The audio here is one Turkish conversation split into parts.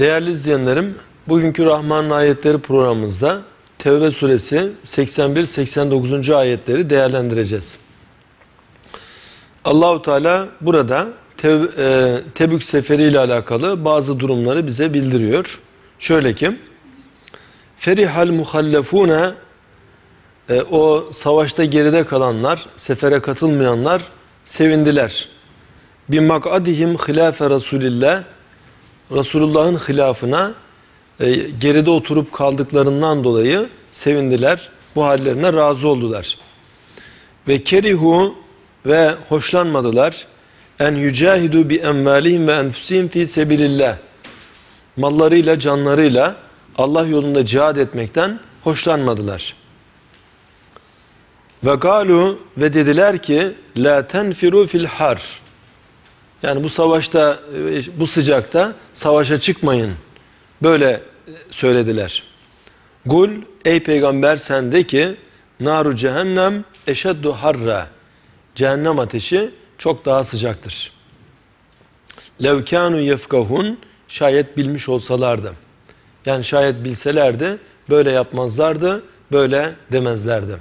Değerli izleyenlerim, bugünkü Rahman'ın ayetleri programımızda Tevbe suresi 81-89. ayetleri değerlendireceğiz. Allahu Teala burada Tev, e, Tebük seferi ile alakalı bazı durumları bize bildiriyor. Şöyle ki Ferihal muhallefune e, o savaşta geride kalanlar, sefere katılmayanlar sevindiler. Bir mak'adihim hilafe Resulillah Resulullah'ın hilafına e, geride oturup kaldıklarından dolayı sevindiler. Bu hallerine razı oldular. Ve kerihu ve hoşlanmadılar. En yücahidu bi envalihim ve enfusihim fi sebilillah. Mallarıyla, canlarıyla Allah yolunda cihad etmekten hoşlanmadılar. Ve galu ve dediler ki la tenfiru fil har. Yani bu savaşta bu sıcakta savaşa çıkmayın. Böyle söylediler. Gul ey peygamber sen de ki naru cehennem eşeddu harra. Cehennem ateşi çok daha sıcaktır. Levkanu yefkahun şayet bilmiş olsalardı. Yani şayet bilselerdi böyle yapmazlardı, böyle demezlerdi.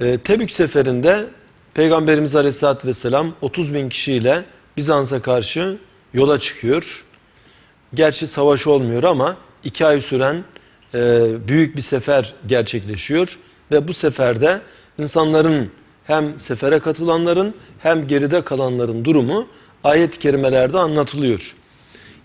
E, Tebük seferinde Peygamberimiz Aleyhisselatü Vesselam 30 bin kişiyle Bizans'a karşı yola çıkıyor. Gerçi savaş olmuyor ama iki ay süren e, büyük bir sefer gerçekleşiyor. Ve bu seferde insanların hem sefere katılanların hem geride kalanların durumu ayet-i kerimelerde anlatılıyor.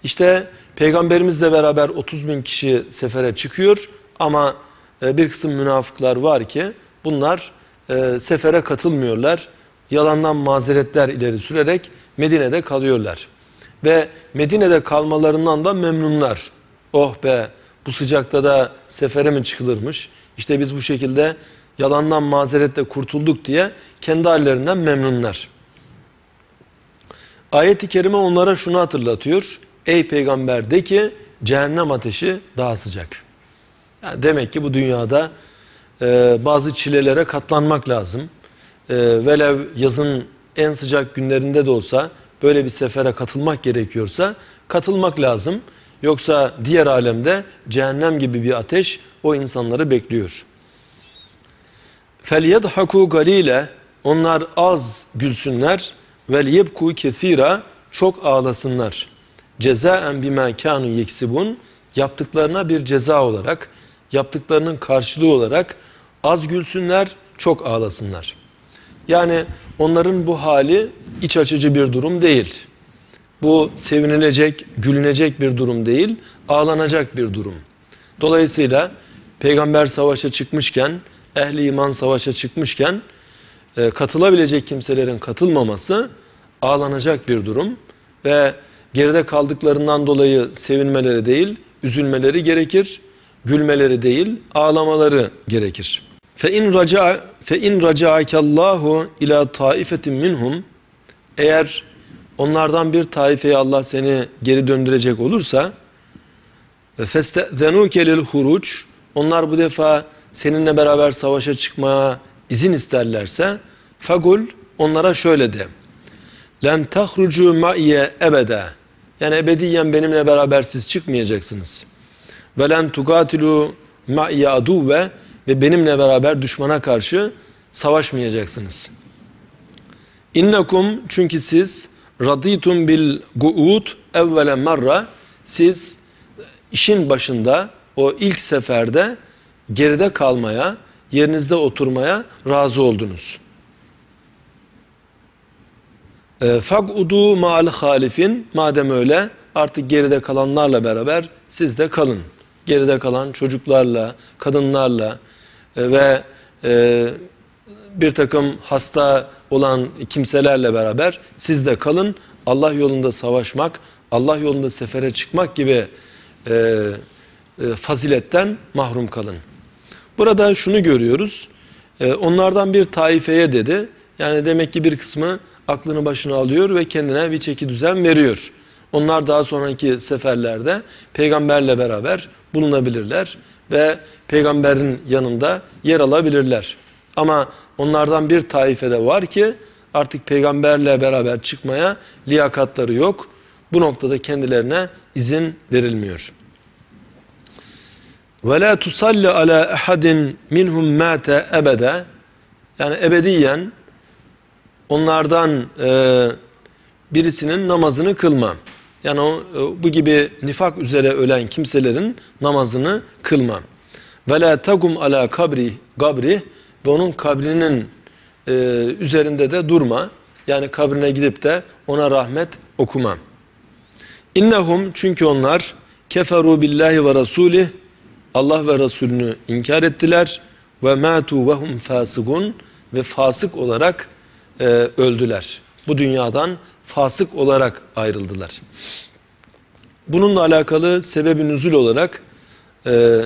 İşte Peygamberimizle beraber 30 bin kişi sefere çıkıyor ama e, bir kısım münafıklar var ki bunlar e, sefere katılmıyorlar. Yalandan mazeretler ileri sürerek Medine'de kalıyorlar. Ve Medine'de kalmalarından da memnunlar. Oh be bu sıcakta da sefere mi çıkılırmış? İşte biz bu şekilde yalandan mazeretle kurtulduk diye kendi hallerinden memnunlar. Ayet-i kerime onlara şunu hatırlatıyor. Ey peygamber de ki cehennem ateşi daha sıcak. Yani demek ki bu dünyada e, bazı çilelere katlanmak lazım. E, velev yazın en sıcak günlerinde de olsa böyle bir sefere katılmak gerekiyorsa katılmak lazım. Yoksa diğer alemde cehennem gibi bir ateş o insanları bekliyor. فَلْيَضْحَكُوا galile Onlar az gülsünler. وَلْيَبْكُوا kethira Çok ağlasınlar. Cezaen bima kanu yeksibun yaptıklarına bir ceza olarak, yaptıklarının karşılığı olarak az gülsünler, çok ağlasınlar. Yani onların bu hali iç açıcı bir durum değil. Bu sevinilecek, gülünecek bir durum değil, ağlanacak bir durum. Dolayısıyla peygamber savaşa çıkmışken, ehli iman savaşa çıkmışken e, katılabilecek kimselerin katılmaması ağlanacak bir durum ve geride kaldıklarından dolayı sevinmeleri değil, üzülmeleri gerekir, gülmeleri değil, ağlamaları gerekir. Fe in raca fe in racaakallahu ila taifetin minhum. Eğer onlardan bir taifeye Allah seni geri döndürecek olursa festezenuke lil huruc onlar bu defa seninle beraber savaşa çıkmaya izin isterlerse fagul onlara şöyle de len tahrucu ma'iye ebede. Yani ebediyen benimle beraber siz çıkmayacaksınız. Ve len tugatilu ma'iye aduve. ve benimle beraber düşmana karşı savaşmayacaksınız. İnnekum çünkü siz raditum bil guud evvele marra siz işin başında o ilk seferde geride kalmaya, yerinizde oturmaya razı oldunuz. E, Fag'udu ma'al halifin madem öyle artık geride kalanlarla beraber siz de kalın. Geride kalan çocuklarla, kadınlarla, e, ve e, bir takım hasta olan kimselerle beraber siz de kalın. Allah yolunda savaşmak, Allah yolunda sefere çıkmak gibi e, e, faziletten mahrum kalın. Burada şunu görüyoruz. E, onlardan bir taifeye dedi. Yani demek ki bir kısmı aklını başına alıyor ve kendine bir çeki düzen veriyor. Onlar daha sonraki seferlerde peygamberle beraber bulunabilirler ve peygamberin yanında yer alabilirler. Ama onlardan bir taifede var ki artık peygamberle beraber çıkmaya liyakatları yok. Bu noktada kendilerine izin verilmiyor. Ve la tusalli ala ahadin minhum mate ebede yani ebediyen onlardan e, birisinin namazını kılma. Yani o, e, bu gibi nifak üzere ölen kimselerin namazını kılma. Ve la tagum ala kabri gabri ve onun kabrinin e, üzerinde de durma. Yani kabrine gidip de ona rahmet okuma. İnnehum çünkü onlar keferu billahi ve rasulih Allah ve Resulünü inkar ettiler ve matu ve hum fasıgun ve fasık olarak e, öldüler. Bu dünyadan fasık olarak ayrıldılar. Bununla alakalı sebebi nüzul olarak e,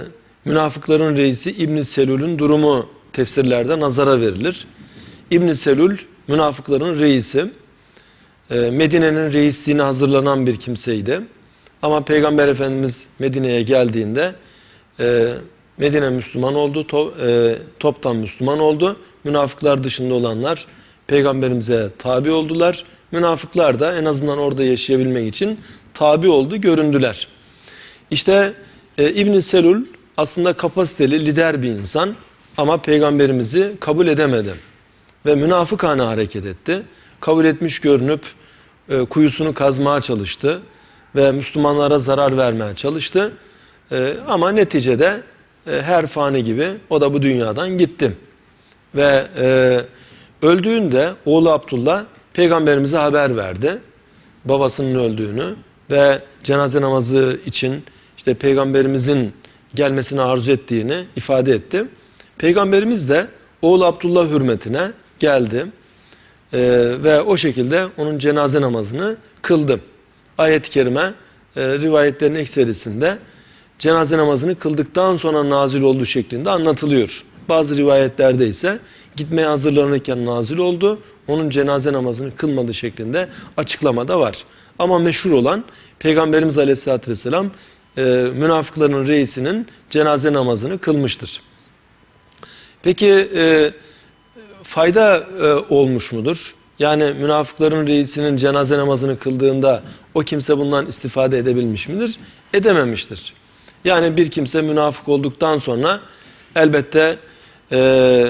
münafıkların reisi İbn Selül'ün durumu tefsirlerde nazara verilir. İbn Selül münafıkların reisi. E, Medine'nin reisliğine hazırlanan bir kimseydi. Ama Peygamber Efendimiz Medine'ye geldiğinde e, Medine Müslüman oldu, to, e, toptan Müslüman oldu. Münafıklar dışında olanlar Peygamberimize tabi oldular. Münafıklar da en azından orada yaşayabilmek için tabi oldu, göründüler. İşte e, İbn Selül aslında kapasiteli, lider bir insan ama peygamberimizi kabul edemedi. Ve münafıkane hareket etti. Kabul etmiş görünüp e, kuyusunu kazmaya çalıştı ve Müslümanlara zarar vermeye çalıştı. E, ama neticede e, her fani gibi o da bu dünyadan gitti. Ve e, öldüğünde oğlu Abdullah peygamberimize haber verdi. Babasının öldüğünü ve cenaze namazı için işte peygamberimizin gelmesini arzu ettiğini ifade etti. Peygamberimiz de oğlu Abdullah hürmetine geldi ee, ve o şekilde onun cenaze namazını kıldı. Ayet-i kerime e, rivayetlerin ekserisinde cenaze namazını kıldıktan sonra nazil olduğu şeklinde anlatılıyor. Bazı rivayetlerde ise gitmeye hazırlanırken nazil oldu. Onun cenaze namazını kılmadığı şeklinde açıklamada var. Ama meşhur olan Peygamberimiz Aleyhisselatü Vesselam e, münafıkların reisinin cenaze namazını kılmıştır. Peki e, fayda e, olmuş mudur? Yani münafıkların reisinin cenaze namazını kıldığında o kimse bundan istifade edebilmiş midir? Edememiştir. Yani bir kimse münafık olduktan sonra elbette e,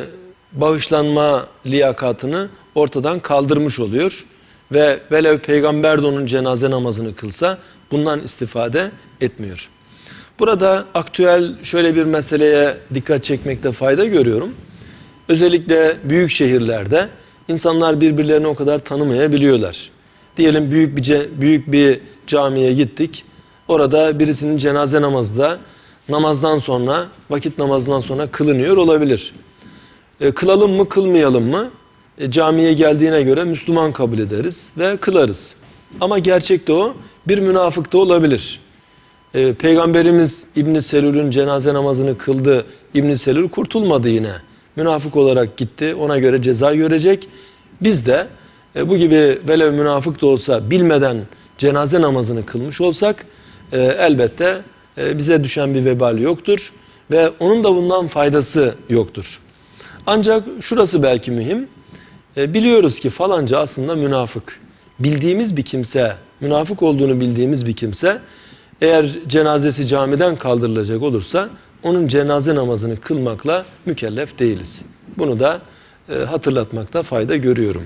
bağışlanma liyakatını ortadan kaldırmış oluyor. Ve velev peygamber de onun cenaze namazını kılsa bundan istifade etmiyor. Burada aktüel şöyle bir meseleye dikkat çekmekte fayda görüyorum. Özellikle büyük şehirlerde insanlar birbirlerini o kadar tanımayabiliyorlar. Diyelim büyük bir büyük bir camiye gittik. Orada birisinin cenaze namazı da namazdan sonra, vakit namazından sonra kılınıyor olabilir. E, kılalım mı, kılmayalım mı? E, camiye geldiğine göre Müslüman kabul ederiz ve kılarız. Ama gerçekte o bir münafık da olabilir. E, Peygamberimiz İbn Selül'ün cenaze namazını kıldı. İbn Selül kurtulmadı yine. Münafık olarak gitti. Ona göre ceza görecek. Biz de e, bu gibi velev münafık da olsa bilmeden cenaze namazını kılmış olsak e, elbette e, bize düşen bir vebal yoktur ve onun da bundan faydası yoktur. Ancak şurası belki mühim. E, biliyoruz ki falanca aslında münafık. Bildiğimiz bir kimse, münafık olduğunu bildiğimiz bir kimse eğer cenazesi camiden kaldırılacak olursa onun cenaze namazını kılmakla mükellef değiliz. Bunu da e, hatırlatmakta fayda görüyorum.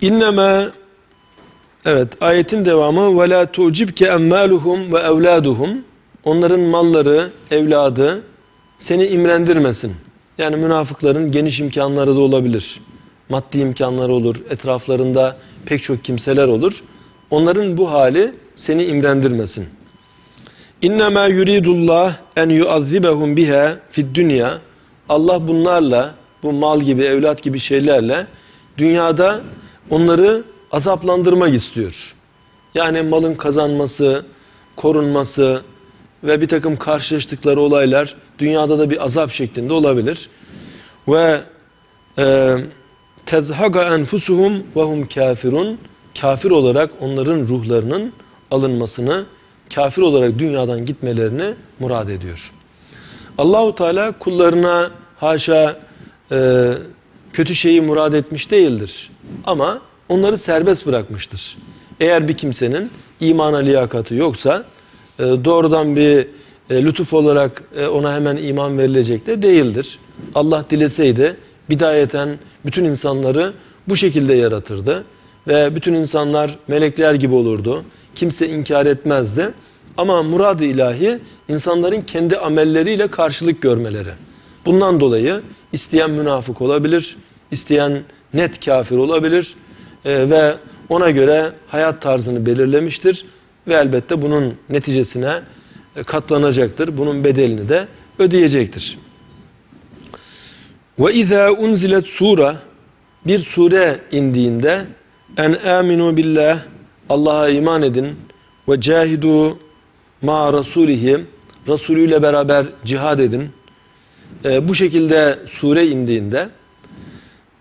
İnneme Evet ayetin devamı ve la tu'cibke emmaluhum ve evladuhum onların malları, evladı seni imrendirmesin. Yani münafıkların geniş imkanları da olabilir. Maddi imkanları olur. Etraflarında pek çok kimseler olur. Onların bu hali seni imrendirmesin. İnnemâ yuridullah en yuazzibehum biha fid dünya. Allah bunlarla, bu mal gibi, evlat gibi şeylerle dünyada onları azaplandırmak istiyor. Yani malın kazanması, korunması ve bir takım karşılaştıkları olaylar dünyada da bir azap şeklinde olabilir. Ve e, tezhaga enfusuhum ve hum kafirun kafir olarak onların ruhlarının alınmasını, kafir olarak dünyadan gitmelerini murad ediyor. Allahu Teala kullarına haşa e, kötü şeyi murad etmiş değildir. Ama onları serbest bırakmıştır. Eğer bir kimsenin imana liyakatı yoksa e, doğrudan bir e, lütuf olarak e, ona hemen iman verilecek de değildir. Allah dileseydi bidayeten bütün insanları bu şekilde yaratırdı ve bütün insanlar melekler gibi olurdu. Kimse inkar etmezdi. Ama murad-ı ilahi insanların kendi amelleriyle karşılık görmeleri. Bundan dolayı isteyen münafık olabilir, isteyen net kafir olabilir e, ve ona göre hayat tarzını belirlemiştir ve elbette bunun neticesine e, katlanacaktır. Bunun bedelini de ödeyecektir. Ve izâ unzilet sure bir sure indiğinde en aminu billah Allah'a iman edin ve cahidu ma rasulihi Resulüyle beraber cihad edin. E, bu şekilde sure indiğinde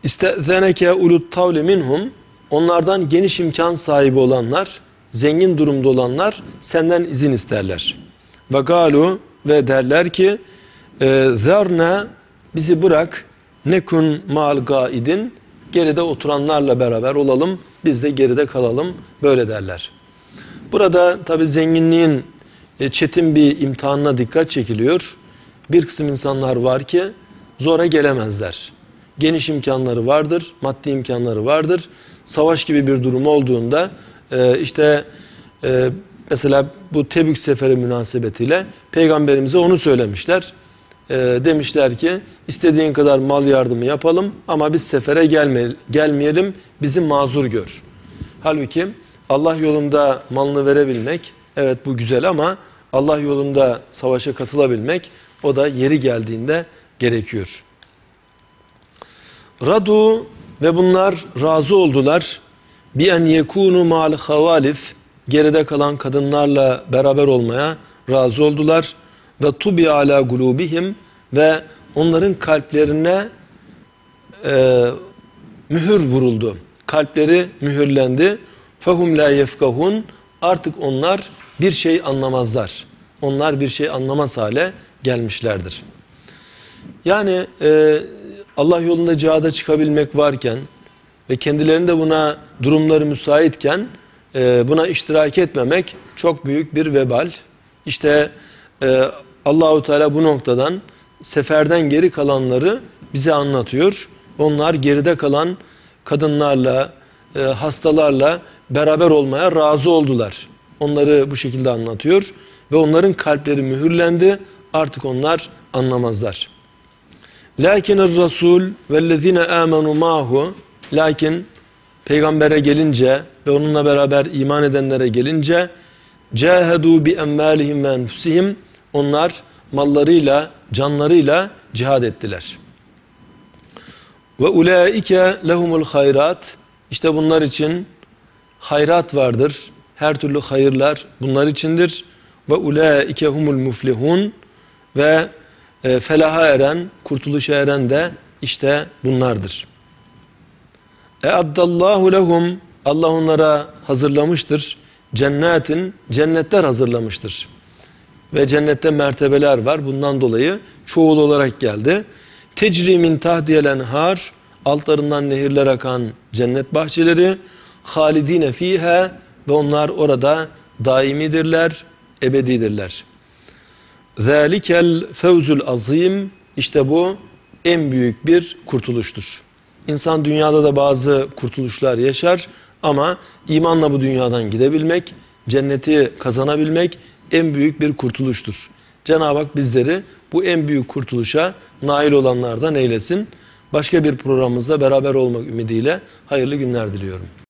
İstezeneke ulut tavli minhum onlardan geniş imkan sahibi olanlar, zengin durumda olanlar senden izin isterler. Ve galu ve derler ki e, zerna bizi bırak nekun mal gaidin geride oturanlarla beraber olalım biz de geride kalalım böyle derler. Burada tabi zenginliğin e, çetin bir imtihanına dikkat çekiliyor. Bir kısım insanlar var ki zora gelemezler. Geniş imkanları vardır, maddi imkanları vardır. Savaş gibi bir durum olduğunda e, işte e, mesela bu Tebük seferi münasebetiyle peygamberimize onu söylemişler. Demişler ki istediğin kadar mal yardımı yapalım ama biz sefere gelme, gelmeyelim bizi mazur gör. Halbuki Allah yolunda malını verebilmek evet bu güzel ama Allah yolunda savaşa katılabilmek o da yeri geldiğinde gerekiyor. Radu ve bunlar razı oldular. Bi en yekunu mal havalif geride kalan kadınlarla beraber olmaya razı oldular ve tubi ala gulubihim ve onların kalplerine e, mühür vuruldu. Kalpleri mühürlendi. Fehum la yefkahun artık onlar bir şey anlamazlar. Onlar bir şey anlamaz hale gelmişlerdir. Yani e, Allah yolunda cihada çıkabilmek varken ve kendilerinde buna durumları müsaitken e, buna iştirak etmemek çok büyük bir vebal. İşte e, Allahu Teala bu noktadan seferden geri kalanları bize anlatıyor. Onlar geride kalan kadınlarla, e, hastalarla beraber olmaya razı oldular. Onları bu şekilde anlatıyor ve onların kalpleri mühürlendi. Artık onlar anlamazlar. Lakin Resul vellezine amenu mahu lakin peygambere gelince ve onunla beraber iman edenlere gelince cahedu bi emmalihim ve enfusihim onlar mallarıyla, canlarıyla cihad ettiler. Ve ulaike lehumul hayrat işte bunlar için hayrat vardır. Her türlü hayırlar bunlar içindir. Ve ulaike humul muflihun ve e, felaha eren, kurtuluşa eren de işte bunlardır. E addallahu lehum Allah onlara hazırlamıştır. Cennetin cennetler hazırlamıştır. Ve cennette mertebeler var. Bundan dolayı çoğul olarak geldi. Tecri min tahdiyel enhar altlarından nehirler akan cennet bahçeleri halidine fiha ve onlar orada daimidirler, ebedidirler. Zalikel fevzul azim işte bu en büyük bir kurtuluştur. İnsan dünyada da bazı kurtuluşlar yaşar ama imanla bu dünyadan gidebilmek, cenneti kazanabilmek en büyük bir kurtuluştur. Cenab-ı Hak bizleri bu en büyük kurtuluşa nail olanlardan eylesin. Başka bir programımızda beraber olmak ümidiyle hayırlı günler diliyorum.